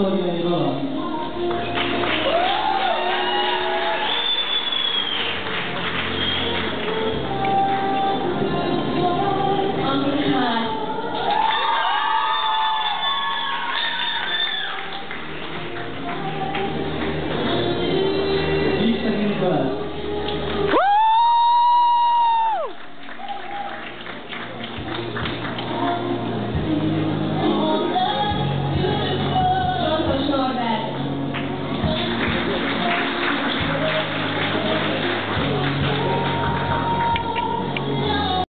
어떤 이야기가